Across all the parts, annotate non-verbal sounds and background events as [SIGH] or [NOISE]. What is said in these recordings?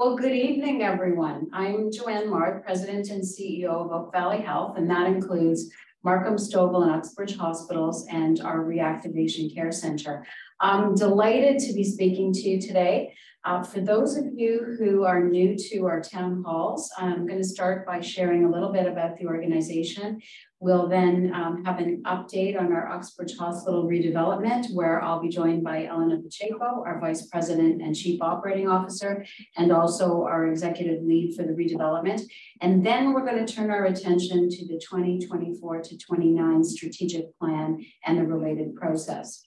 Well, good evening, everyone. I'm Jo-anne Marr, President and CEO of Oak Valley Health, and that includes Markham Stouffville and Uxbridge Hospitals and our Reactivation Care Center. I'm delighted to be speaking to you today. Uh, for those of you who are new to our town halls, I'm going to start by sharing a little bit about the organization. We'll then um, have an update on our Uxbridge Hospital redevelopment, where I'll be joined by Elena Pacheco, our Vice President and Chief Operating Officer, and also our Executive Lead for the redevelopment. And then we're going to turn our attention to the 2024 to 29 strategic plan and the related process.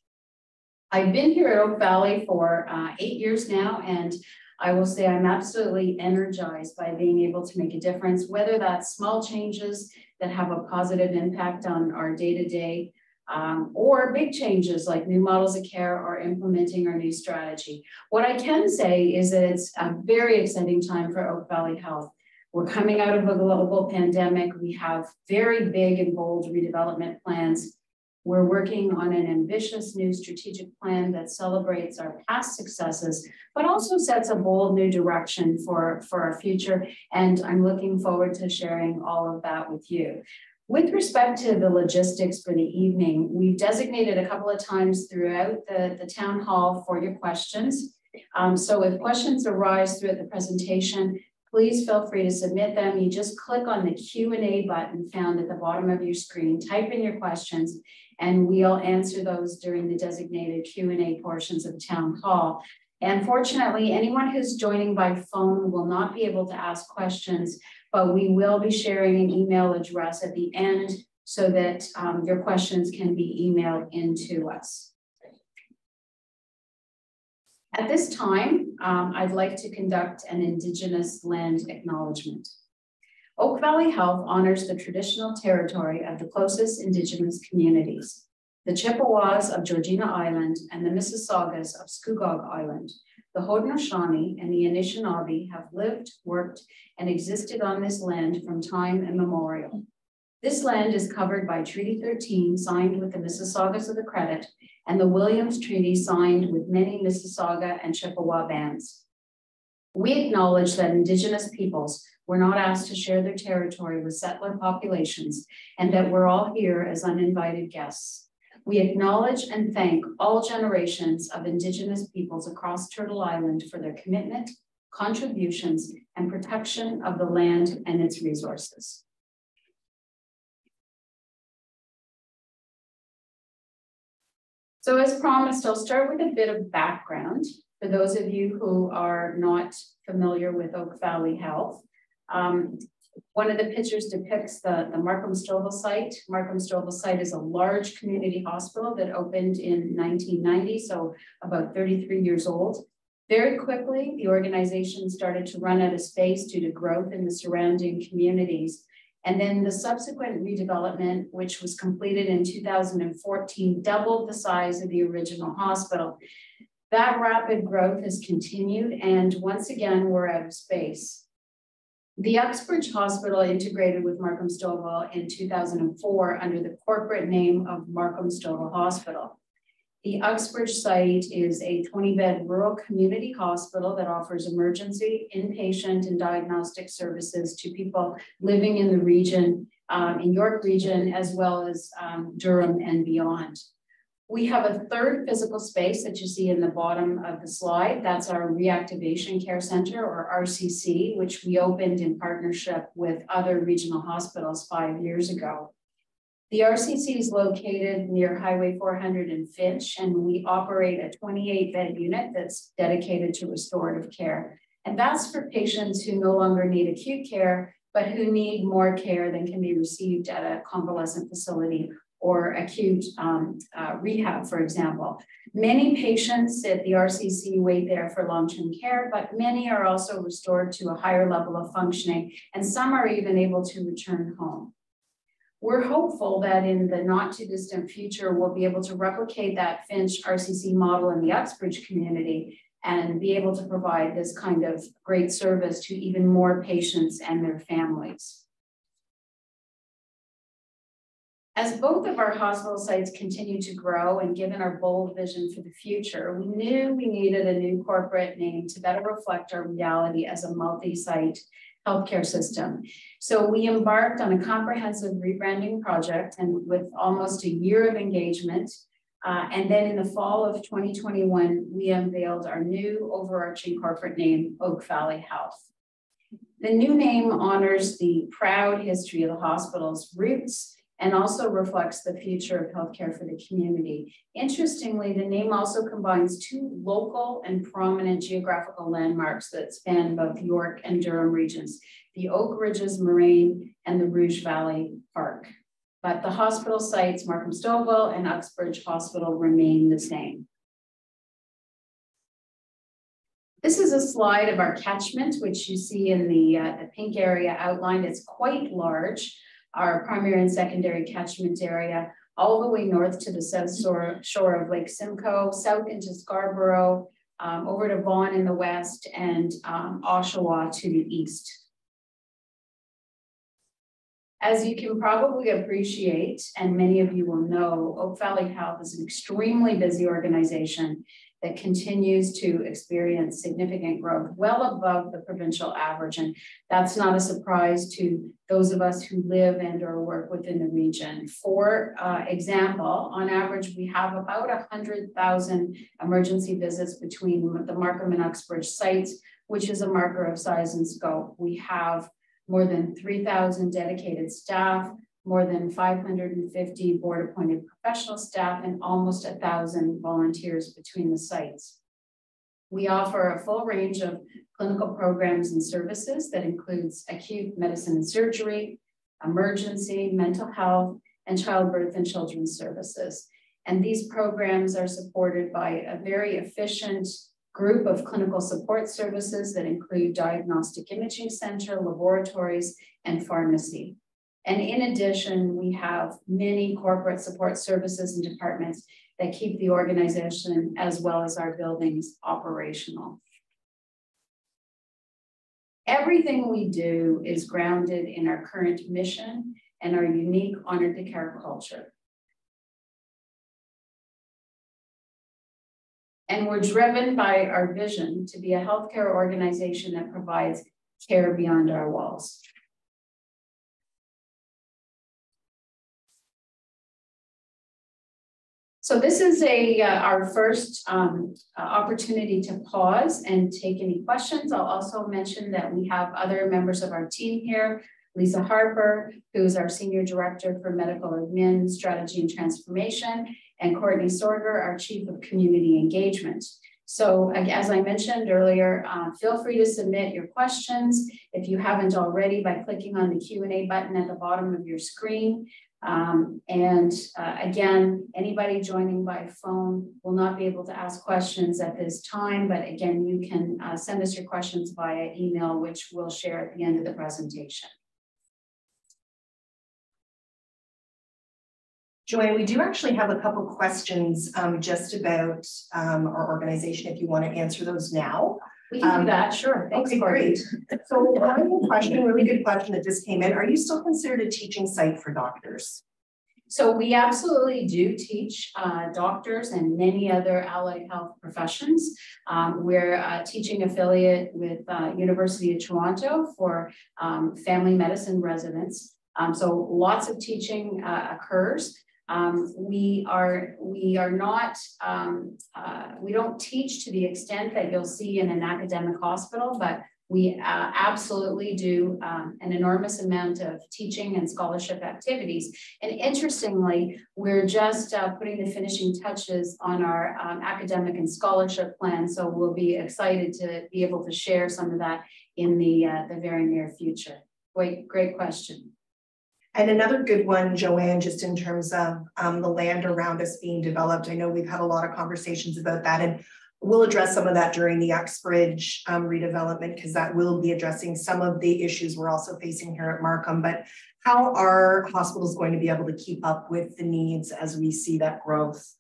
I've been here at Oak Valley for uh, eight years now, and I will say I'm absolutely energized by being able to make a difference, whether that's small changes that have a positive impact on our day-to-day um, or big changes like new models of care or implementing our new strategy. What I can say is that it's a very exciting time for Oak Valley Health. We're coming out of a global pandemic. We have very big and bold redevelopment plans we're working on an ambitious new strategic plan that celebrates our past successes, but also sets a bold new direction for, for our future. And I'm looking forward to sharing all of that with you. With respect to the logistics for the evening, we've designated a couple of times throughout the, the town hall for your questions. Um, so if questions arise throughout the presentation, please feel free to submit them. You just click on the Q&A button found at the bottom of your screen, type in your questions, and we'll answer those during the designated Q&A portions of town hall. And fortunately, anyone who's joining by phone will not be able to ask questions, but we will be sharing an email address at the end so that um, your questions can be emailed into us. At this time, um, I'd like to conduct an Indigenous land acknowledgement. Oak Valley Health honors the traditional territory of the closest Indigenous communities, the Chippewas of Georgina Island and the Mississaugas of Scugog Island. The Haudenosaunee and the Anishinaabe have lived, worked, and existed on this land from time immemorial. This land is covered by Treaty 13 signed with the Mississaugas of the Credit and the Williams Treaty signed with many Mississauga and Chippewa bands. We acknowledge that Indigenous peoples were not asked to share their territory with settler populations and that we're all here as uninvited guests. We acknowledge and thank all generations of Indigenous peoples across Turtle Island for their commitment, contributions, and protection of the land and its resources. So as promised, I'll start with a bit of background for those of you who are not familiar with Oak Valley Health. Um, one of the pictures depicts the, the Markham Stouffville site. Markham Stouffville site is a large community hospital that opened in 1990, so about 33 years old. Very quickly, the organization started to run out of space due to growth in the surrounding communities. And then the subsequent redevelopment, which was completed in 2014, doubled the size of the original hospital. That rapid growth has continued, and once again, we're out of space. The Uxbridge Hospital integrated with Markham Stouffville in 2004 under the corporate name of Markham Stouffville Hospital. The Uxbridge site is a 20 bed rural community hospital that offers emergency, inpatient, and diagnostic services to people living in the region, um, in York region, as well as um, Durham and beyond. We have a third physical space that you see in the bottom of the slide. That's our Reactivation Care Center or RCC, which we opened in partnership with other regional hospitals five years ago. The RCC is located near Highway 400 in Finch, and we operate a 28 bed unit that's dedicated to restorative care. And that's for patients who no longer need acute care, but who need more care than can be received at a convalescent facility or acute um, uh, rehab, for example. Many patients at the RCC wait there for long-term care, but many are also restored to a higher level of functioning, and some are even able to return home. We're hopeful that in the not too distant future, we'll be able to replicate that Finch RCC model in the Uxbridge community and be able to provide this kind of great service to even more patients and their families. As both of our hospital sites continue to grow and given our bold vision for the future, we knew we needed a new corporate name to better reflect our reality as a multi-site healthcare system. So we embarked on a comprehensive rebranding project and with almost a year of engagement. Uh, and then in the fall of 2021, we unveiled our new overarching corporate name, Oak Valley Health. The new name honors the proud history of the hospital's roots and also reflects the future of healthcare for the community. Interestingly, the name also combines two local and prominent geographical landmarks that span both York and Durham regions, the Oak Ridges Moraine and the Rouge Valley Park. But the hospital sites, Markham Stouffville and Uxbridge Hospital remain the same. This is a slide of our catchment, which you see in the, uh, the pink area outlined. It's quite large our primary and secondary catchment area, all the way north to the south shore, of Lake Simcoe, south into Scarborough, um, over to Vaughan in the west, and um, Oshawa to the east. As you can probably appreciate, and many of you will know, Oak Valley Health is an extremely busy organization that continues to experience significant growth well above the provincial average. And that's not a surprise to those of us who live and or work within the region. For uh, example, on average, we have about 100,000 emergency visits between the Markham and Uxbridge sites, which is a marker of size and scope. We have more than 3,000 dedicated staff, more than 550 board appointed professional staff and almost a thousand volunteers between the sites. We offer a full range of clinical programs and services that includes acute medicine and surgery, emergency, mental health, and childbirth and children's services. And these programs are supported by a very efficient group of clinical support services that include diagnostic imaging center, laboratories, and pharmacy. And in addition, we have many corporate support services and departments that keep the organization as well as our buildings operational. Everything we do is grounded in our current mission and our unique honor to care culture. And we're driven by our vision to be a healthcare organization that provides care beyond our walls. So this is a uh, our first um, uh, opportunity to pause and take any questions. I'll also mention that we have other members of our team here. Lisa Harper, who's our Senior Director for Medical Admin, Strategy and Transformation, and Courtney Sorger, our Chief of Community Engagement. So as I mentioned earlier, uh, feel free to submit your questions if you haven't already by clicking on the Q&A button at the bottom of your screen. Um, and uh, again, anybody joining by phone will not be able to ask questions at this time, but again, you can uh, send us your questions via email, which we'll share at the end of the presentation. Jo-anne, we do actually have a couple questions um, just about um, our organization, if you want to answer those now. We can um, do that, sure. Thanks, okay, great. So one question, really good question that just came in. Are you still considered a teaching site for doctors? So we absolutely do teach uh, doctors and many other allied health professions. Um, we're a teaching affiliate with uh, University of Toronto for um, family medicine residents. Um, so lots of teaching uh, occurs. Um, we are we are not um, uh, we don't teach to the extent that you'll see in an academic hospital, but we uh, absolutely do um, an enormous amount of teaching and scholarship activities. And interestingly, we're just uh, putting the finishing touches on our um, academic and scholarship plan. So we'll be excited to be able to share some of that in the, uh, the very near future. Great, great question. And another good one, Jo-anne, just in terms of um, the land around us being developed. I know we've had a lot of conversations about that, and we'll address some of that during the Uxbridge um, redevelopment because that will be addressing some of the issues we're also facing here at Markham. But how are hospitals going to be able to keep up with the needs as we see that growth?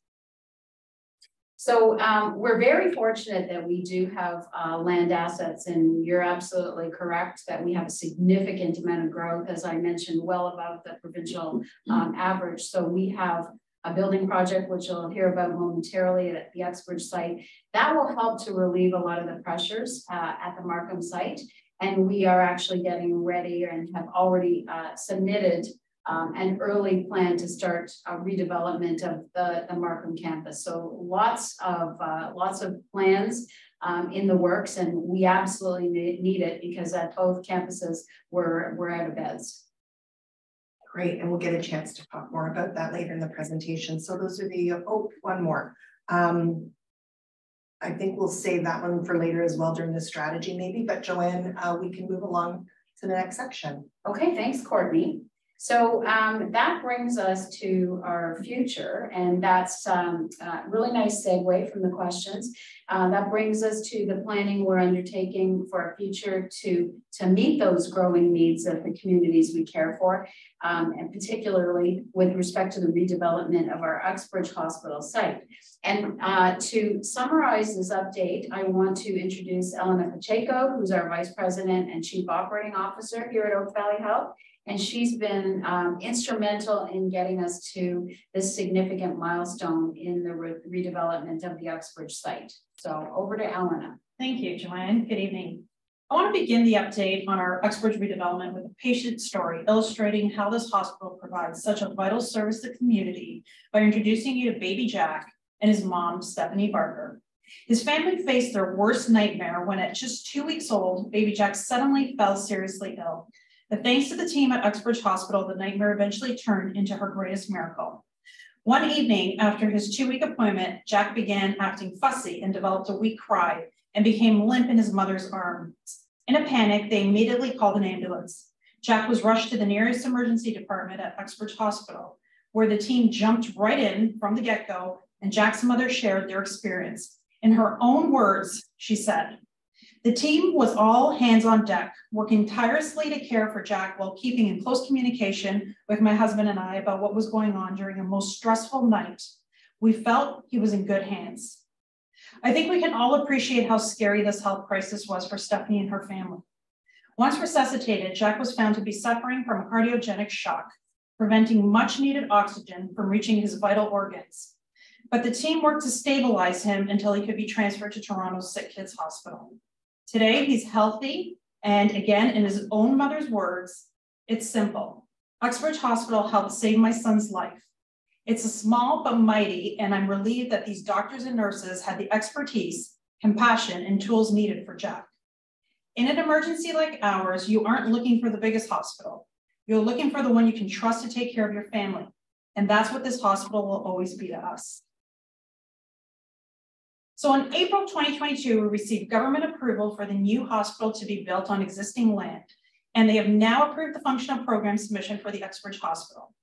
So um, we're very fortunate that we do have uh, land assets and you're absolutely correct that we have a significant amount of growth, as I mentioned, well above the provincial um, average. So we have a building project, which you'll hear about momentarily at the Uxbridge site. That will help to relieve a lot of the pressures uh, at the Markham site. And we are actually getting ready and have already uh, submitted um, an early plan to start a redevelopment of the, the Markham campus. So lots of uh, lots of plans um, in the works, and we absolutely need, need it because at both campuses we're, we're out of beds. Great, and we'll get a chance to talk more about that later in the presentation. So those are the, oh, one more. Um, I think we'll save that one for later as well during the strategy maybe, but Jo-anne, uh, we can move along to the next section. Okay, thanks, Courtney. So um, that brings us to our future, and that's um, a really nice segue from the questions. Uh, that brings us to the planning we're undertaking for our future to, to meet those growing needs of the communities we care for, um, and particularly with respect to the redevelopment of our Uxbridge Hospital site. And uh, to summarize this update, I want to introduce Elena Pacheco, who's our Vice President and Chief Operating Officer here at Oak Valley Health. And she's been um, instrumental in getting us to this significant milestone in the re redevelopment of the Uxbridge site. So over to Elena. Thank you, Jo-anne. Good evening. I want to begin the update on our Uxbridge redevelopment with a patient story illustrating how this hospital provides such a vital service to the community by introducing you to baby Jack and his mom, Stephanie Barker. His family faced their worst nightmare when at just two weeks old, baby Jack suddenly fell seriously ill but thanks to the team at Uxbridge Hospital, the nightmare eventually turned into her greatest miracle. One evening after his two week appointment, Jack began acting fussy and developed a weak cry and became limp in his mother's arms. In a panic, they immediately called an ambulance. Jack was rushed to the nearest emergency department at Uxbridge Hospital, where the team jumped right in from the get go, and Jack's mother shared their experience. In her own words, she said, the team was all hands on deck, working tirelessly to care for Jack while keeping in close communication with my husband and I about what was going on during a most stressful night. We felt he was in good hands. I think we can all appreciate how scary this health crisis was for Stephanie and her family. Once resuscitated, Jack was found to be suffering from cardiogenic shock, preventing much needed oxygen from reaching his vital organs. But the team worked to stabilize him until he could be transferred to Toronto's Sick Kids Hospital. Today, he's healthy. And again, in his own mother's words, it's simple. Uxbridge Hospital helped save my son's life. It's a small but mighty, and I'm relieved that these doctors and nurses had the expertise, compassion, and tools needed for Jack. In an emergency like ours, you aren't looking for the biggest hospital. You're looking for the one you can trust to take care of your family. And that's what this hospital will always be to us. So in April 2022, we received government approval for the new hospital to be built on existing land, and they have now approved the functional program submission for the Uxbridge Hospital.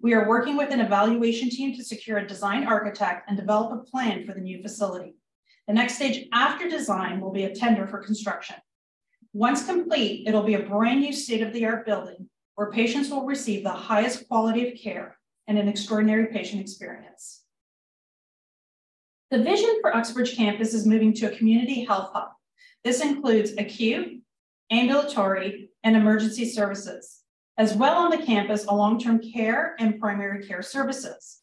We are working with an evaluation team to secure a design architect and develop a plan for the new facility. The next stage after design will be a tender for construction. Once complete, it'll be a brand new state-of-the-art building where patients will receive the highest quality of care and an extraordinary patient experience. The vision for Uxbridge campus is moving to a community health hub. This includes acute, ambulatory, and emergency services, as well on the campus, a long-term care and primary care services.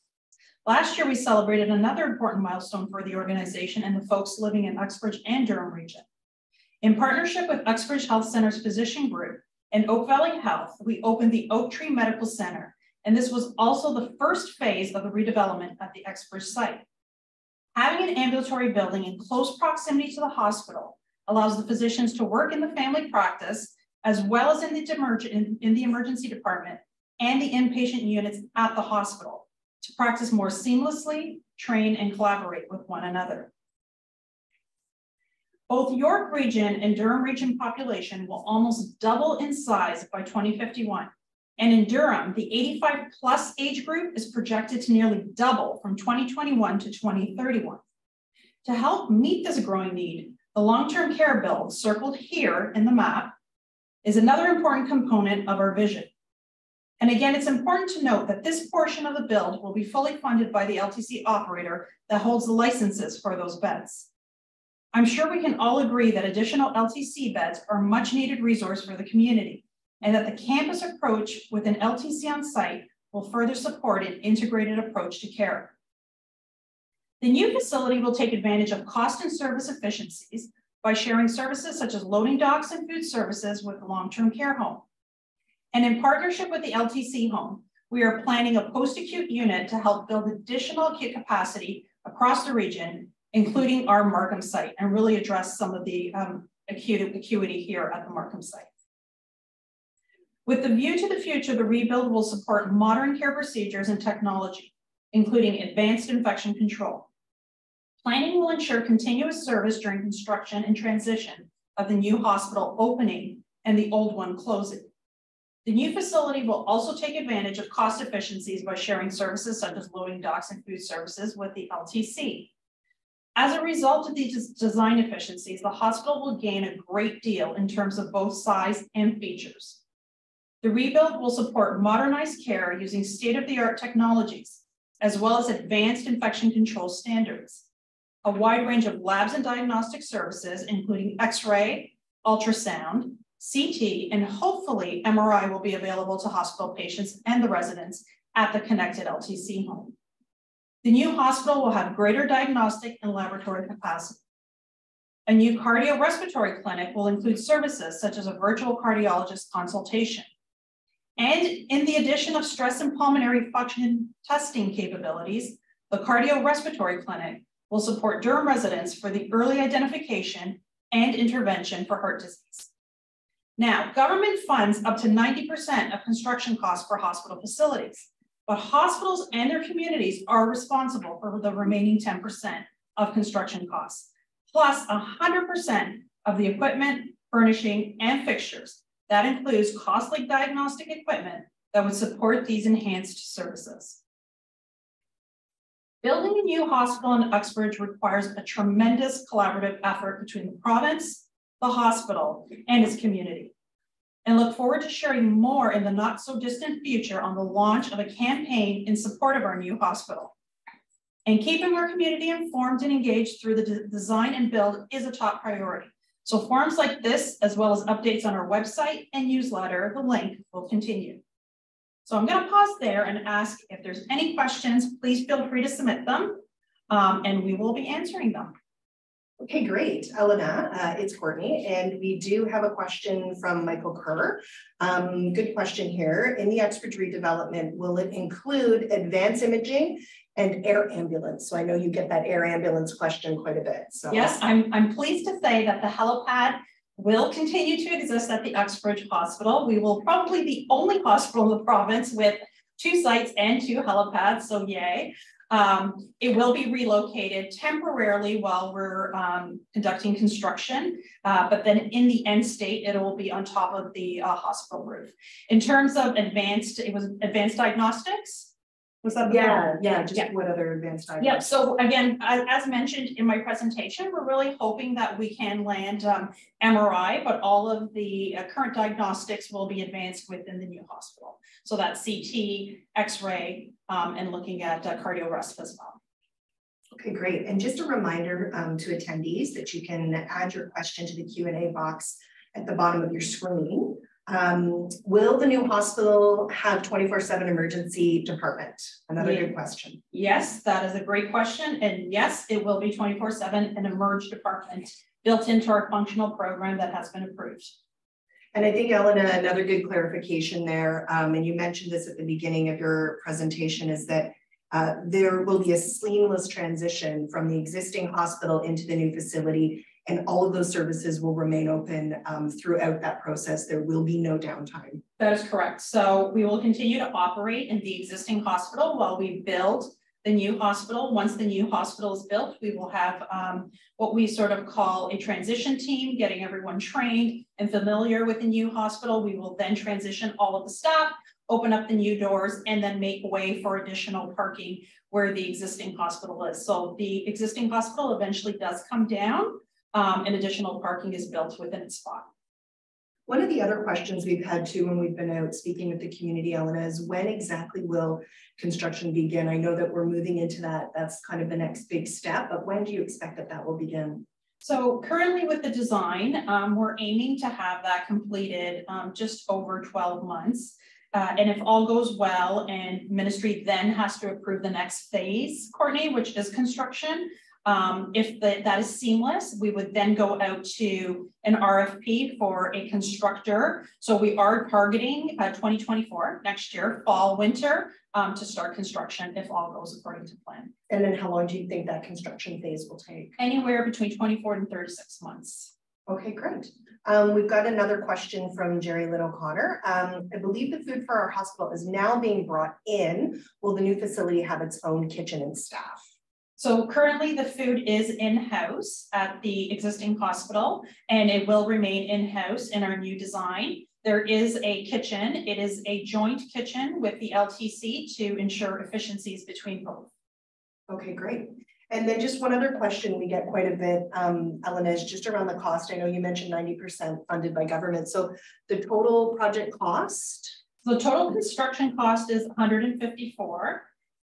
Last year, we celebrated another important milestone for the organization and the folks living in Uxbridge and Durham region. In partnership with Uxbridge Health Center's physician group and Oak Valley Health, we opened the Oak Tree Medical Center, and this was also the first phase of the redevelopment at the Uxbridge site. Having an ambulatory building in close proximity to the hospital allows the physicians to work in the family practice as well as in the, in, in the emergency department and the inpatient units at the hospital to practice more seamlessly, train, and collaborate with one another. Both York region and Durham region population will almost double in size by 2051 and in Durham, the 85 plus age group is projected to nearly double from 2021 to 2031. To help meet this growing need, the long-term care bill circled here in the map is another important component of our vision. And again, it's important to note that this portion of the build will be fully funded by the LTC operator that holds the licenses for those beds. I'm sure we can all agree that additional LTC beds are a much needed resource for the community and that the campus approach with an LTC on site will further support an integrated approach to care. The new facility will take advantage of cost and service efficiencies by sharing services such as loading docks and food services with the long-term care home. And in partnership with the LTC home, we are planning a post-acute unit to help build additional acute capacity across the region, including our Markham site, and really address some of the um, acute acuity here at the Markham site. With the view to the future, the rebuild will support modern care procedures and technology, including advanced infection control. Planning will ensure continuous service during construction and transition of the new hospital opening and the old one closing. The new facility will also take advantage of cost efficiencies by sharing services such as loading docks and food services with the LTC. As a result of these design efficiencies, the hospital will gain a great deal in terms of both size and features. The rebuild will support modernized care using state-of-the-art technologies, as well as advanced infection control standards a wide range of labs and diagnostic services, including x-ray, ultrasound, CT, and hopefully MRI will be available to hospital patients and the residents at the connected LTC home. The new hospital will have greater diagnostic and laboratory capacity. A new cardiorespiratory clinic will include services such as a virtual cardiologist consultation. And in the addition of stress and pulmonary function testing capabilities, the cardiorespiratory clinic will support Durham residents for the early identification and intervention for heart disease. Now, government funds up to 90% of construction costs for hospital facilities, but hospitals and their communities are responsible for the remaining 10% of construction costs, plus 100% of the equipment, furnishing, and fixtures. That includes costly diagnostic equipment that would support these enhanced services. Building a new hospital in Uxbridge requires a tremendous collaborative effort between the province, the hospital, and its community. And look forward to sharing more in the not so distant future on the launch of a campaign in support of our new hospital. And keeping our community informed and engaged through the de design and build is a top priority. So forums like this, as well as updates on our website and newsletter, the link will continue. So I'm going to pause there and ask if there's any questions, please feel free to submit them um, and we will be answering them. Okay, great. Elena, uh, it's Courtney, and we do have a question from Michael Kerr. Um, good question here. In the Uxbridge redevelopment, will it include advanced imaging and air ambulance? So I know you get that air ambulance question quite a bit. So yes, I'm, I'm pleased to say that the helipad will continue to exist at the Uxbridge Hospital. We will probably be the only hospital in the province with two sites and two helipads, so yay. Um, it will be relocated temporarily while we're um, conducting construction, uh, but then in the end state, it will be on top of the uh, hospital roof. In terms of advanced, it was advanced diagnostics, was that? Yeah, yeah, just yeah. what other advanced items? Yeah, so again, as, as, mentioned in my presentation, we're really hoping that we can land um, MRI, but all of the uh, current diagnostics will be advanced within the new hospital. So that's CT, X-ray, um, and looking at uh, cardiorest as well. Okay, great. And just a reminder um, to attendees that you can add your question to the Q&A box at the bottom of your screen. Um, will the new hospital have 24-7 emergency department? Another yeah. good question. Yes, that is a great question. And yes, it will be 24-7 an emerge department built into our functional program that has been approved. And I think, Elena, another good clarification there, um, and you mentioned this at the beginning of your presentation, is that uh, there will be a seamless transition from the existing hospital into the new facility and all of those services will remain open um, throughout that process. There will be no downtime. That is correct. So we will continue to operate in the existing hospital while we build the new hospital. Once the new hospital is built, we will have um, what we sort of call a transition team, getting everyone trained and familiar with the new hospital. We will then transition all of the staff, open up the new doors, and then make way for additional parking where the existing hospital is. So the existing hospital eventually does come down um, and additional parking is built within its spot. One of the other questions we've had too when we've been out speaking with the community, Elena, is when exactly will construction begin? I know that we're moving into that. That's kind of the next big step, but when do you expect that that will begin? So currently with the design, um, we're aiming to have that completed um, just over 12 months. Uh, and if all goes well and ministry then has to approve the next phase, Courtney, which is construction, um, if the, that is seamless, we would then go out to an RFP for a constructor. So we are targeting uh, 2024, next year, fall, winter, um, to start construction if all goes according to plan. And then how long do you think that construction phase will take? Anywhere between 24 and 36 months. Okay, great. Um, we've got another question from Jerry Lynn O'Connor. Um, I believe the food for our hospital is now being brought in. Will the new facility have its own kitchen and staff? So currently the food is in-house at the existing hospital and it will remain in-house in our new design. There is a kitchen. It is a joint kitchen with the LTC to ensure efficiencies between both. Okay, great. And then just one other question we get quite a bit, um, Ellen, is just around the cost. I know you mentioned 90% funded by government. So the total project cost? The total construction cost is 154.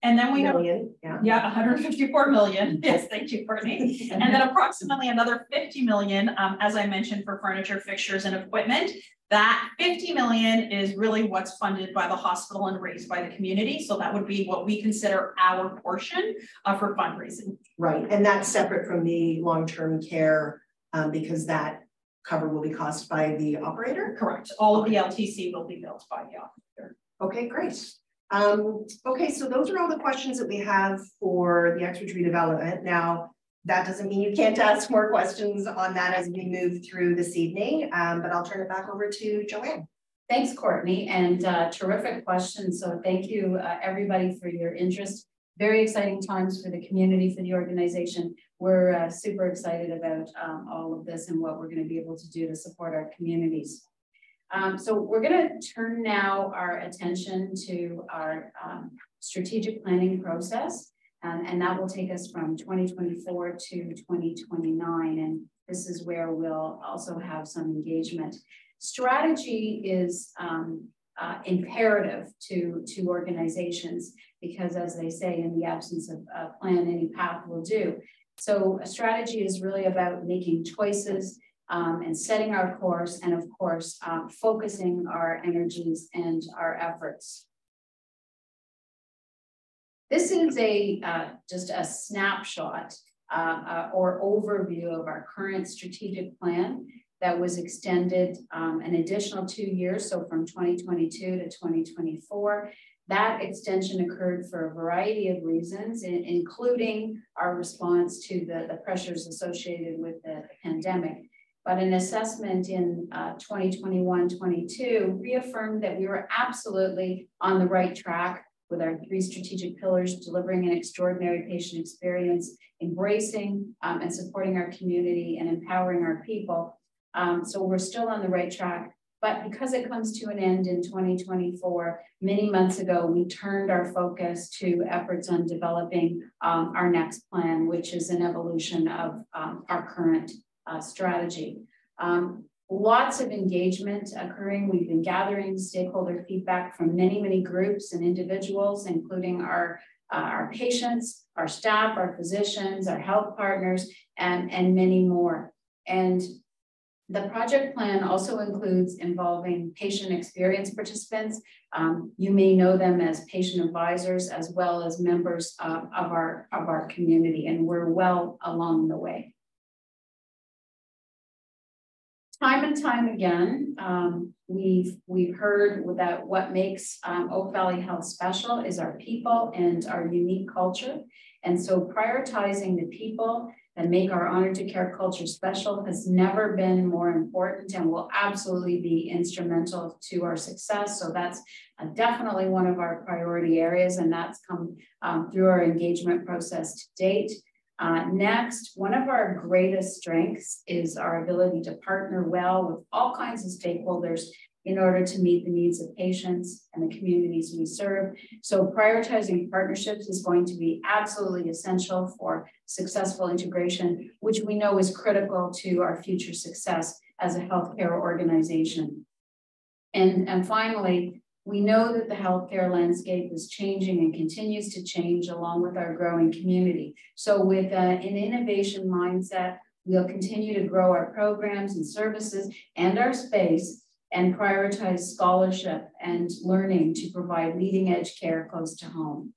And then we million, have, yeah, yeah 154 million. [LAUGHS] Yes, thank you, Courtney. [LAUGHS] and then approximately another 50 million, um, as I mentioned, for furniture, fixtures, and equipment. That 50 million is really what's funded by the hospital and raised by the community. So that would be what we consider our portion uh, for fundraising. Right, and that's separate from the long-term care um, because that cover will be cost by the operator? Correct. All of the LTC will be built by the operator. Okay, great. Um, okay, so those are all the questions that we have for the Uxbridge redevelopment. Now, that doesn't mean you can't ask more questions on that as we move through this evening, um, but I'll turn it back over to Jo-anne. Thanks, Courtney, and uh, terrific questions. So thank you, uh, everybody, for your interest. Very exciting times for the community, for the organization. We're uh, super excited about um, all of this and what we're going to be able to do to support our communities. Um, so we're going to turn now our attention to our um, strategic planning process, and, and that will take us from 2024 to 2029. And this is where we'll also have some engagement. Strategy is um, uh, imperative to, to organizations because as they say, in the absence of a plan, any path will do. So a strategy is really about making choices um, and setting our course, and of course, um, focusing our energies and our efforts. This is a uh, just a snapshot uh, uh, or overview of our current strategic plan that was extended um, an additional two years, so from 2022 to 2024. That extension occurred for a variety of reasons, including our response to the, the pressures associated with the pandemic. But an assessment in 2021-22 uh, reaffirmed that we were absolutely on the right track with our three strategic pillars, delivering an extraordinary patient experience, embracing um, and supporting our community and empowering our people. Um, so we're still on the right track. But because it comes to an end in 2024, many months ago, we turned our focus to efforts on developing um, our next plan, which is an evolution of um, our current uh, strategy. Um, lots of engagement occurring. We've been gathering stakeholder feedback from many, many groups and individuals, including our, uh, our patients, our staff, our physicians, our health partners, and, and many more. And the project plan also includes involving patient experience participants. Um, you may know them as patient advisors as well as members uh, of, our, of our community, and we're well along the way time and time again, um, we've we've heard that what makes um, Oak Valley Health special is our people and our unique culture. And so prioritizing the people that make our honor to care culture special has never been more important and will absolutely be instrumental to our success. So that's uh, definitely one of our priority areas and that's come um, through our engagement process to date. Uh, next, one of our greatest strengths is our ability to partner well with all kinds of stakeholders in order to meet the needs of patients and the communities we serve. So prioritizing partnerships is going to be absolutely essential for successful integration, which we know is critical to our future success as a healthcare organization. And, and finally, we know that the healthcare landscape is changing and continues to change along with our growing community. So with uh, an innovation mindset, we'll continue to grow our programs and services and our space and prioritize scholarship and learning to provide leading edge care close to home.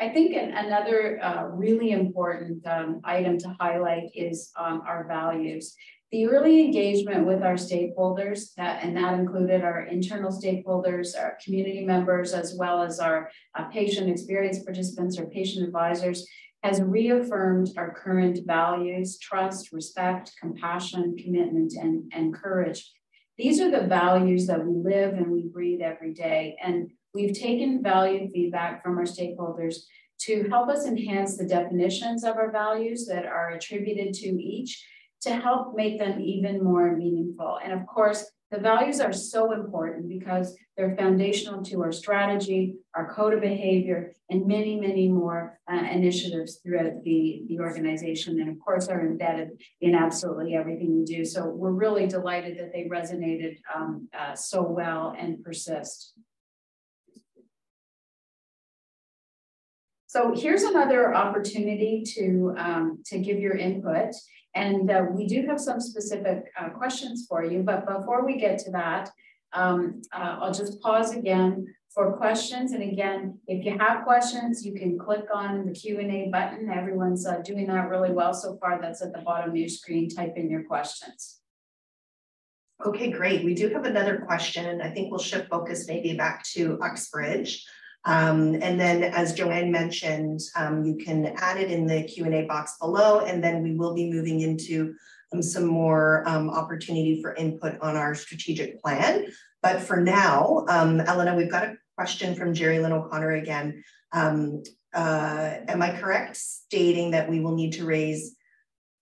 I think an, another uh, really important um, item to highlight is um, our values. The early engagement with our stakeholders, that, and that included our internal stakeholders, our community members, as well as our uh, patient experience participants or patient advisors, has reaffirmed our current values, trust, respect, compassion, commitment, and, and courage. These are the values that we live and we breathe every day. And we've taken value feedback from our stakeholders to help us enhance the definitions of our values that are attributed to each to help make them even more meaningful. And of course, the values are so important because they're foundational to our strategy, our code of behavior, and many, many more uh, initiatives throughout the, the organization. And of course, are embedded in absolutely everything we do. So we're really delighted that they resonated um, uh, so well and persist. So here's another opportunity to, um, to give your input. And uh, we do have some specific uh, questions for you, but before we get to that, um, uh, I'll just pause again for questions. And again, if you have questions, you can click on the Q&A button. Everyone's uh, doing that really well so far. That's at the bottom of your screen. Type in your questions. Okay, great. We do have another question. I think we'll shift focus maybe back to Uxbridge. Um, and then as Jo-anne mentioned, um, you can add it in the Q&A box below, and then we will be moving into um, some more um, opportunity for input on our strategic plan. But for now, um, Elena, we've got a question from Jerry Lynn O'Connor again. Um, uh, am I correct stating that we will need to raise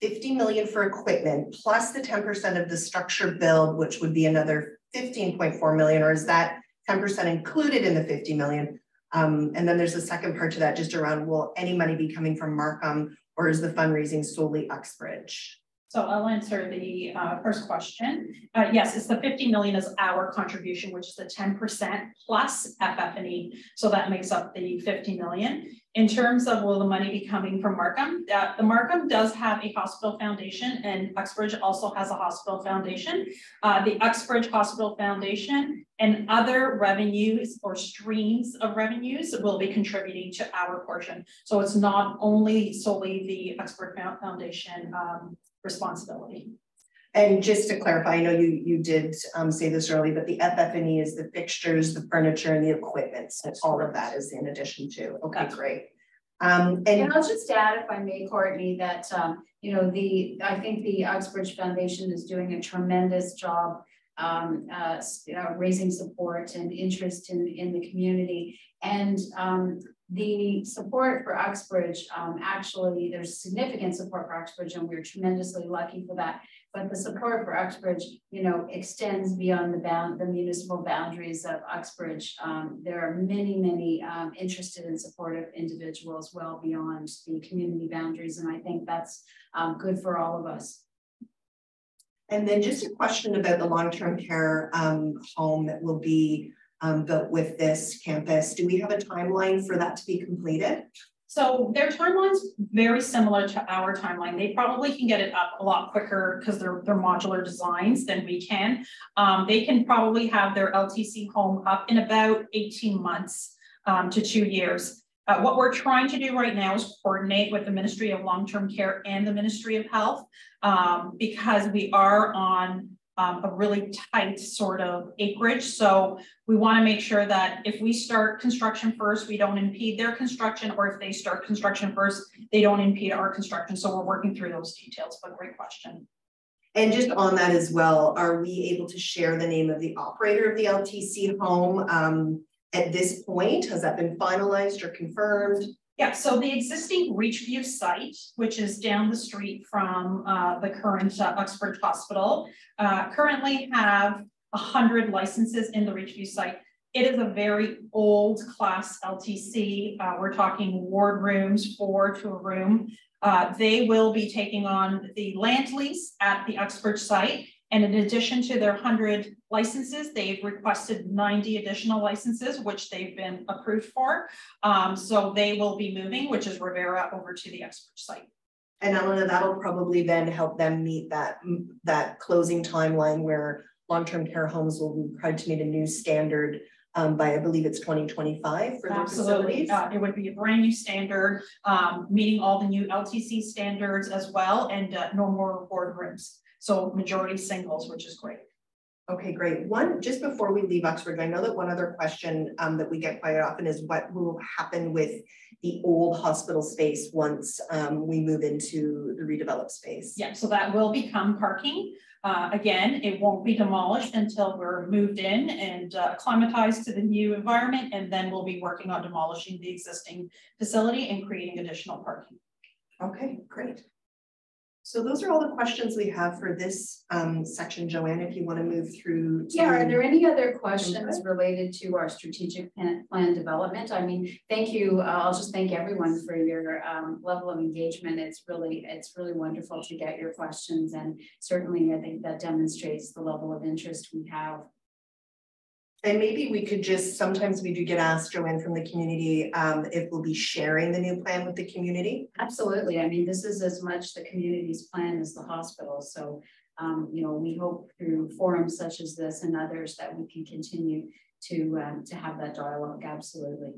50 million for equipment plus the 10% of the structure build, which would be another 15.4 million, or is that 10% included in the 50 million? Um, and then there's a second part to that just around, will any money be coming from Markham or is the fundraising solely Uxbridge? So I'll answer the uh, first question. Uh, yes, it's the 50 million is our contribution, which is the 10% plus FF&E. So that makes up the 50 million. In terms of will the money be coming from Markham, uh, the Markham does have a hospital foundation and Uxbridge also has a hospital foundation. Uh, the Uxbridge Hospital Foundation and other revenues or streams of revenues will be contributing to our portion. So it's not only solely the Uxbridge Foundation um, responsibility. And just to clarify, I know you you did um, say this early, but the FF&E is the fixtures, the furniture, and the equipment. So all of that is in addition to. Okay, That's great. Um, and, and, I'll just add, if I may, Courtney, that um, you know the I think the Uxbridge Foundation is doing a tremendous job um, uh, uh, raising support and interest in in the community, and um, the support for Uxbridge, um, actually, there's significant support for Uxbridge, and we're tremendously lucky for that. But the support for Uxbridge, you know, extends beyond the bound, the municipal boundaries of Uxbridge. Um, there are many, many um, interested and supportive individuals well beyond the community boundaries, and I think that's um, good for all of us. And then just a question about the long-term care um, home that will be um, built with this campus. Do we have a timeline for that to be completed? So their timeline's very similar to our timeline. They probably can get it up a lot quicker because they're, they're modular designs than we can. Um, they can probably have their LTC home up in about 18 months um, to two years. Uh, what we're trying to do right now is coordinate with the Ministry of Long-Term Care and the Ministry of Health um, because we are on um, a really tight sort of acreage. So we want to make sure that if we start construction first, we don't impede their construction, or if they start construction first, they don't impede our construction. So we're working through those details, but great question. And just on that as well, are we able to share the name of the operator of the LTC home um, at this point? Has that been finalized or confirmed? Yeah, so the existing Reachview site, which is down the street from uh, the current uh, Uxbridge Hospital, uh, currently have 100 licenses in the Reachview site. It is a very old class LTC. Uh, we're talking ward rooms, four to a room. Uh, they will be taking on the land lease at the Uxbridge site. And in addition to their 100 licenses, they've requested 90 additional licenses, which they've been approved for. Um, so they will be moving, which is Rivera, over to the Uxbridge site. And Elena, that'll probably then help them meet that, that closing timeline where long-term care homes will be required to meet a new standard um, by, I believe it's twenty twenty-five for their Absolutely, facilities. uh, it would be a brand new standard, um, meeting all the new LTC standards as well, and, uh, no more boardrooms. So majority singles, which is great. Okay, great. One, just before we leave Oxford, I know that one other question um, that we get quite often is what will happen with the old hospital space once um, we move into the redeveloped space? Yeah, so that will become parking. Uh, again, it won't be demolished until we're moved in and uh, acclimatized to the new environment, and then we'll be working on demolishing the existing facility and creating additional parking. Okay, great. So those are all the questions we have for this um, section. Jo-anne, if you want to move through. to- Yeah, are there any other questions related to our strategic plan, plan development? I mean, thank you. Uh, I'll just thank everyone for your um, level of engagement. It's really, it's really wonderful to get your questions and certainly I think that demonstrates the level of interest we have. And maybe we could just, sometimes we do get asked, Jo-anne, from the community, um, if we'll be sharing the new plan with the community. Absolutely. I mean, this is as much the community's plan as the hospital. So, um, you know, we hope through forums such as this and others that we can continue to, um, to have that dialogue. Absolutely.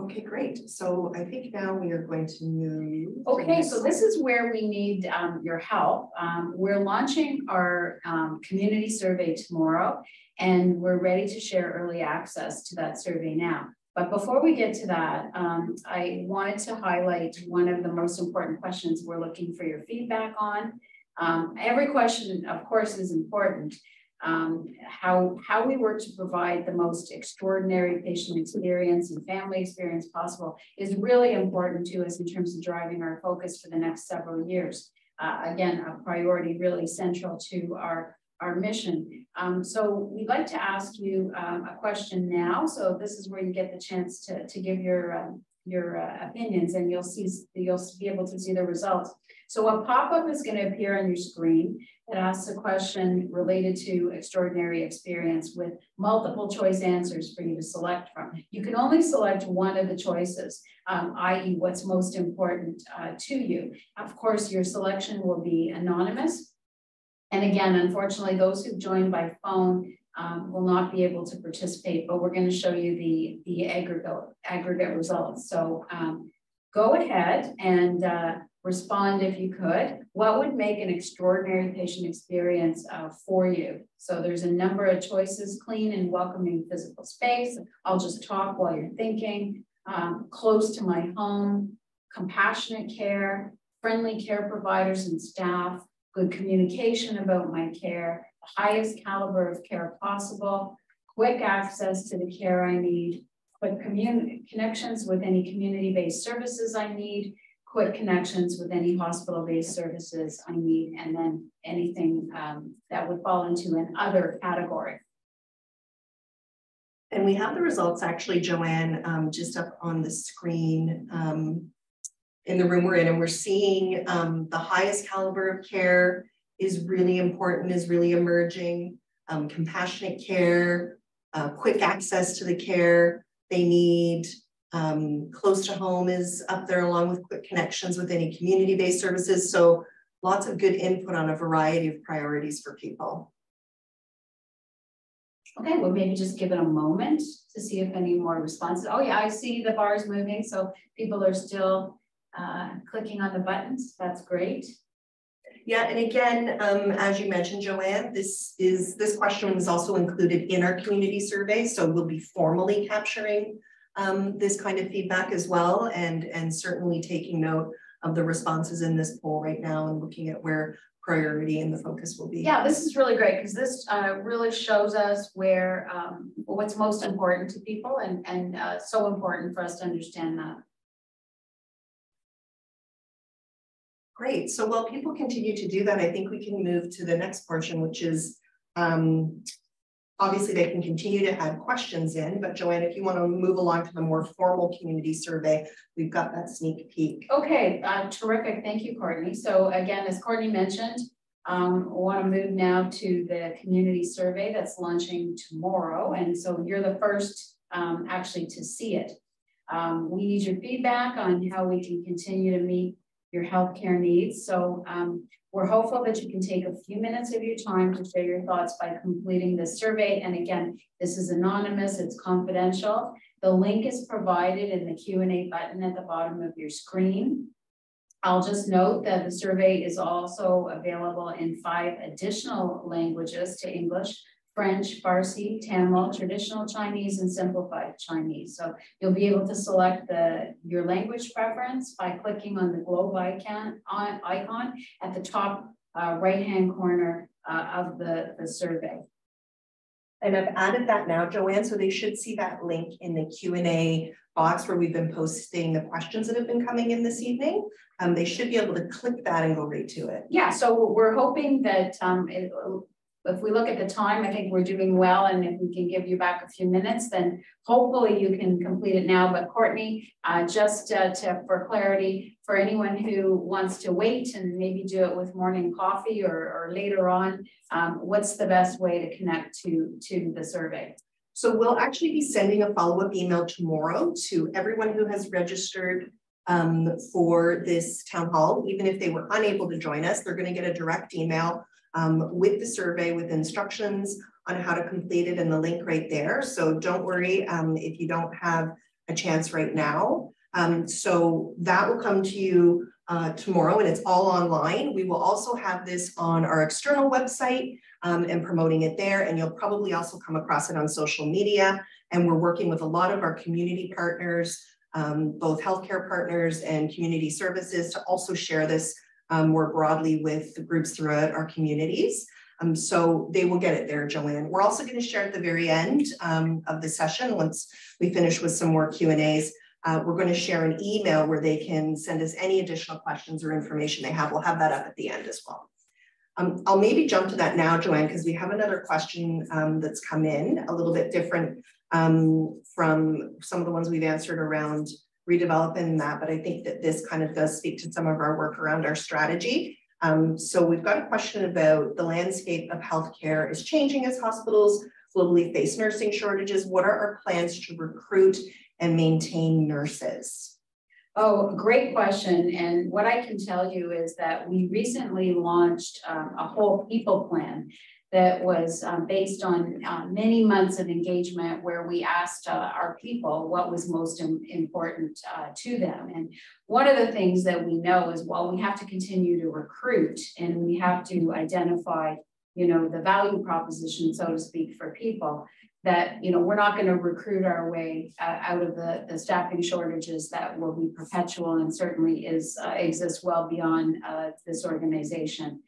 Okay, great. So I think now we are going to move. Okay, so this is where we need um, your help. Um, we're launching our um, community survey tomorrow, and we're ready to share early access to that survey now. But before we get to that, um, I wanted to highlight one of the most important questions we're looking for your feedback on. Um, every question, of course, is important. Um, how, how we work to provide the most extraordinary patient experience and family experience possible is really important to us in terms of driving our focus for the next several years. Uh, again, a priority really central to our, our mission. Um, so we'd like to ask you um, a question now. So this is where you get the chance to, to give your, um, your uh, opinions and you'll see, you'll be able to see the results. So a pop-up is going to appear on your screen. that asks a question related to extraordinary experience with multiple choice answers for you to select from. You can only select one of the choices, um, i.e. what's most important uh, to you. Of course, your selection will be anonymous. And again, unfortunately, those who've joined by phone um, will not be able to participate, but we're going to show you the, the aggregate, aggregate results. So um, go ahead and uh, respond if you could. What would make an extraordinary patient experience uh, for you? So there's a number of choices, clean and welcoming physical space. I'll just talk while you're thinking. Um, close to my home, compassionate care, friendly care providers and staff, good communication about my care, highest caliber of care possible, quick access to the care I need, quick connections with any community-based services I need, quick connections with any hospital-based services I need, and then anything um, that would fall into an other category. And we have the results actually, Jo-anne, um, just up on the screen um, in the room we're in, and we're seeing um, the highest caliber of care is really important, is really emerging, um, compassionate care, uh, quick access to the care they need, um, close to home is up there along with quick connections with any community-based services. So lots of good input on a variety of priorities for people. Okay, well, maybe just give it a moment to see if any more responses. Oh yeah, I see the bars moving. So people are still uh, clicking on the buttons. That's great. Yeah, and again, um, as you mentioned, Jo-anne, this is this question is also included in our community survey. So we'll be formally capturing um, this kind of feedback as well, and, and certainly taking note of the responses in this poll right now and looking at where priority and the focus will be. Yeah, this is really great because this uh, really shows us where um, what's most important to people and, and uh, so important for us to understand that. Great. So while people continue to do that, I think we can move to the next portion, which is um, obviously they can continue to add questions in, but Jo-anne, if you want to move along to the more formal community survey, we've got that sneak peek. Okay, uh, terrific. Thank you, Courtney. So again, as Courtney mentioned, um, I want to move now to the community survey that's launching tomorrow. And so you're the first um, actually to see it. Um, we need your feedback on how we can continue to meet your healthcare needs. So um, we're hopeful that you can take a few minutes of your time to share your thoughts by completing this survey. And again, this is anonymous, it's confidential. The link is provided in the Q&A button at the bottom of your screen. I'll just note that the survey is also available in five additional languages to English, French, Farsi, Tamil, traditional Chinese, and simplified Chinese. So you'll be able to select the your language preference by clicking on the globe icon, on, icon at the top uh, right-hand corner uh, of the, the survey. And I've added that now, Jo-anne, so they should see that link in the Q&A box where we've been posting the questions that have been coming in this evening. Um, they should be able to click that and go right to it. Yeah, so we're hoping that um, it, if we look at the time, I think we're doing well. And if we can give you back a few minutes, then hopefully you can complete it now. But Courtney, uh, just uh, to, for clarity, for anyone who wants to wait and maybe do it with morning coffee or, or later on, um, what's the best way to connect to, to the survey? So we'll actually be sending a follow-up email tomorrow to everyone who has registered um, for this town hall. Even if they were unable to join us, they're going to get a direct email um, with the survey with instructions on how to complete it and the link right there. So don't worry um, if you don't have a chance right now. Um, so that will come to you uh, tomorrow and it's all online. We will also have this on our external website um, and promoting it there. And you'll probably also come across it on social media. And we're working with a lot of our community partners, um, both healthcare partners and community services to also share this um, more broadly with groups throughout our communities. Um, so they will get it there, Jo-anne. We're also going to share at the very end um, of the session, once we finish with some more Q&As, uh, we're going to share an email where they can send us any additional questions or information they have. We'll have that up at the end as well. Um, I'll maybe jump to that now, Jo-anne, because we have another question um, that's come in, a little bit different um, from some of the ones we've answered around redeveloping that, but I think that this kind of does speak to some of our work around our strategy. Um, so we've got a question about the landscape of healthcare is changing as hospitals globally face nursing shortages. What are our plans to recruit and maintain nurses? Oh, great question. And what I can tell you is that we recently launched um, a whole people plan that was um, based on uh, many months of engagement where we asked uh, our people what was most Im important uh, to them. And one of the things that we know is while we have to continue to recruit and we have to identify, you know, the value proposition, so to speak, for people, that, you know, we're not going to recruit our way uh, out of the, the staffing shortages that will be perpetual and certainly is uh, exists well beyond uh, this organization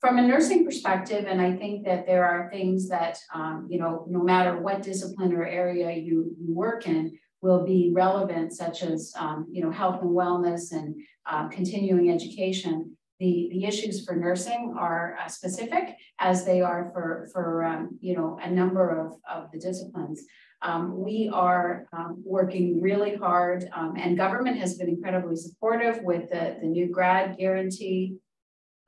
from a nursing perspective, and I think that there are things that, um, you know, no matter what discipline or area you, you work in, will be relevant, such as, um, you know, health and wellness and uh, continuing education. The, the issues for nursing are uh, specific as they are for, for um, you know, a number of, of the disciplines. Um, we are um, working really hard and government has been incredibly supportive with the, the new grad guarantee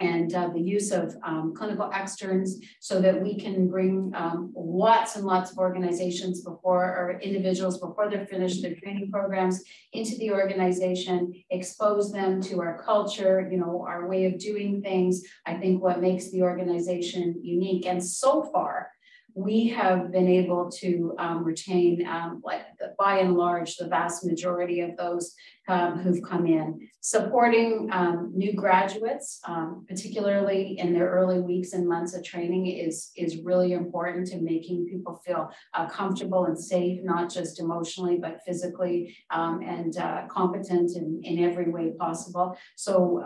and uh, the use of um, clinical externs so that we can bring um, lots and lots of organizations before or individuals before they're finished their training programs into the organization, expose them to our culture, you know, our way of doing things. I think what makes the organization unique. And so far, we have been able to um, retain, um, the, by and large, the vast majority of those um, who've come in. Supporting um, new graduates, um, particularly in their early weeks and months of training is, is really important to making people feel uh, comfortable and safe, not just emotionally, but physically um, and uh, competent in, in every way possible. So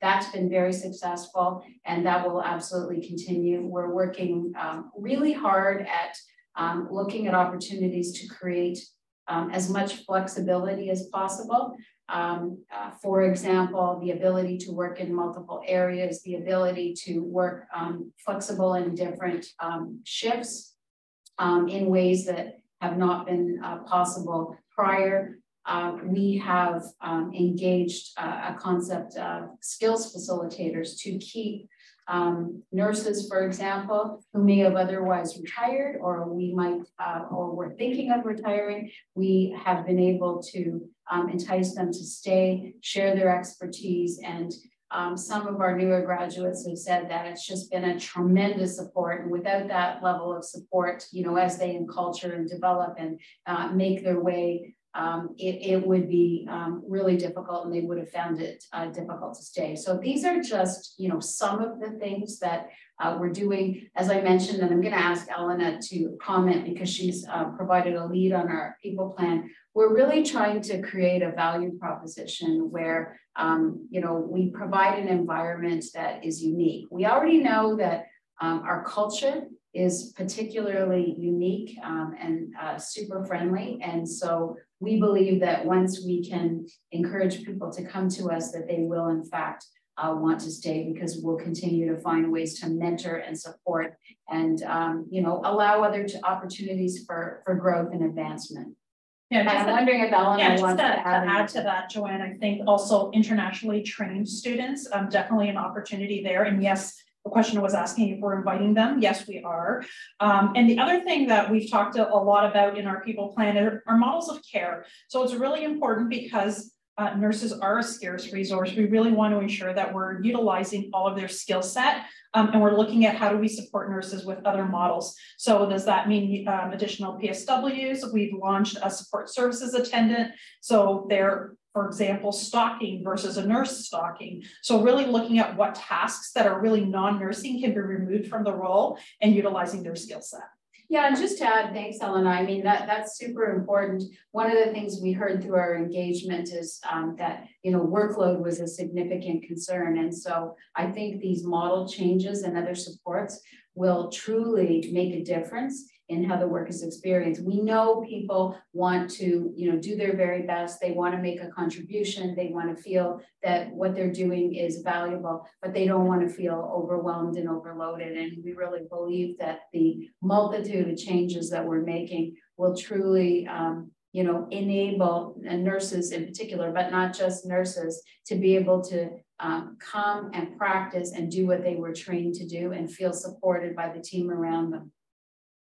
that's been very successful and that will absolutely continue. We're working really hard at looking at opportunities to create um, as much flexibility as possible. Um, uh, for example, the ability to work in multiple areas, the ability to work um, flexible in different um, shifts, um, in ways that have not been uh, possible prior. Uh, we have um, engaged uh, a concept of skills facilitators to keep um, nurses, for example, who may have otherwise retired or we might, uh, or were thinking of retiring, we have been able to um, entice them to stay, share their expertise, and um, some of our newer graduates have said that it's just been a tremendous support. And without that level of support, you know, as they culture and develop and uh, make their way um, it, it would be um, really difficult and they would have found it uh, difficult to stay. So these are just, you know, some of the things that uh, we're doing. As I mentioned, and I'm going to ask Elena to comment because she's uh, provided a lead on our people plan. We're really trying to create a value proposition where, um, you know, we provide an environment that is unique. We already know that um, our culture is particularly unique um, and uh, super friendly. And so we believe that once we can encourage people to come to us, that they will in fact uh, want to stay because we'll continue to find ways to mentor and support and um, you know allow other opportunities for for growth and advancement. Yeah, and I'm wondering if Elena, wants to, to, to add, add to that, Jo-anne. I think also internationally trained students, um, definitely an opportunity there. And yes, the question was asking if we're inviting them. Yes, we are. Um, and the other thing that we've talked a, a lot about in our people plan are, are, models of care. So it's really important because uh, nurses are a scarce resource. We really want to ensure that we're utilizing all of their skill set um, and we're looking at how do we support nurses with other models. So does that mean um, additional PSWs? We've launched a support services attendant. So they're for example, stocking versus a nurse stocking. So really looking at what tasks that are really non-nursing can be removed from the role and utilizing their skill set. Yeah, and just to add, thanks, Elena. I mean, that, that's super important. One of the things we heard through our engagement is um, that, you know, workload was a significant concern. And so I think these model changes and other supports will truly make a difference in how the work is experienced. We know people want to, you know, do their very best. They want to make a contribution. They want to feel that what they're doing is valuable, but they don't want to feel overwhelmed and overloaded. And we really believe that the multitude of changes that we're making will truly um, you know, enable nurses in particular, but not just nurses, to be able to um, come and practice and do what they were trained to do and feel supported by the team around them.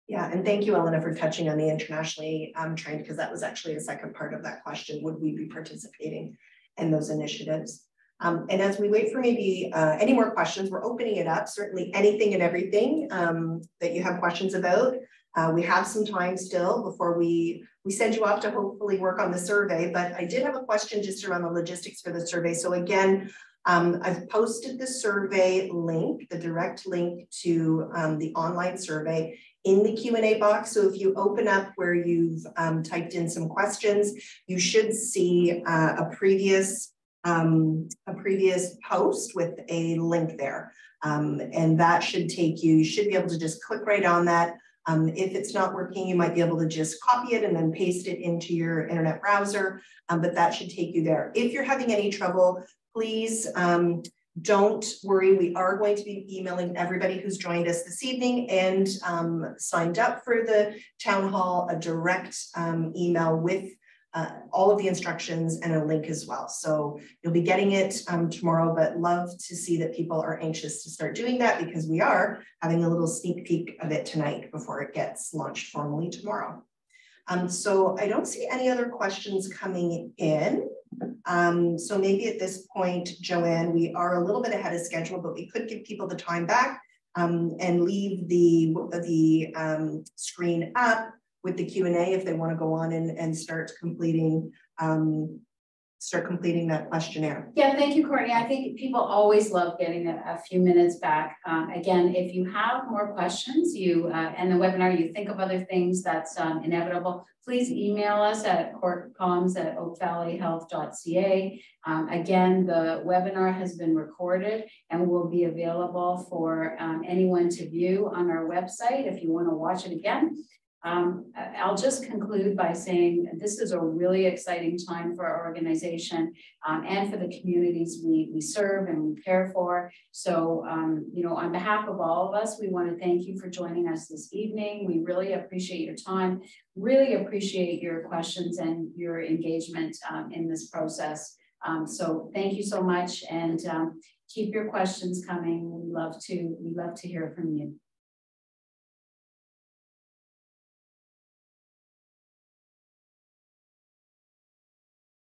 Yeah, and thank you, Elena, for touching on the internationally um, trained, because that was actually a second part of that question. Would we be participating in those initiatives? Um, and as we wait for maybe uh, any more questions, we're opening it up, certainly anything and everything um, that you have questions about. Uh, we have some time still before we, we send you off to hopefully work on the survey, but I did have a question just around the logistics for the survey. So again, um, I've posted the survey link, the direct link to um, the online survey in the Q&A box. So if you open up where you've um, typed in some questions, you should see uh, a previous um, a previous post with a link there. Um, and that should take you, you should be able to just click right on that. Um, if it's not working, you might be able to just copy it and then paste it into your internet browser, um, but that should take you there. If you're having any trouble, please um, don't worry, we are going to be emailing everybody who's joined us this evening and um, signed up for the town hall, a direct um, email with uh, all of the instructions and a link as well. So you'll be getting it um, tomorrow, but love to see that people are anxious to start doing that because we are having a little sneak peek of it tonight before it gets launched formally tomorrow. Um, so I don't see any other questions coming in. Um, so maybe at this point, Jo-anne, we are a little bit ahead of schedule, but we could give people the time back um, and leave the, the um, screen up with the Q&A if they want to go on and, and start completing um, start completing that questionnaire. Yeah, thank you, Courtney. I think people always love getting a, a few minutes back. Um, again, if you have more questions, you uh, and the webinar, you think of other things that's um, inevitable, please email us at courtcoms at oakvalleyhealth.ca. Um, again, the webinar has been recorded and will be available for um, anyone to view on our website if you want to watch it again. Um, I'll just conclude by saying this is a really exciting time for our organization um, and for the communities we, we serve and we care for. So, um, you know, on behalf of all of us, we want to thank you for joining us this evening. We really appreciate your time, really appreciate your questions and your engagement um, in this process. Um, so thank you so much and um, keep your questions coming. We love to, we love to hear from you.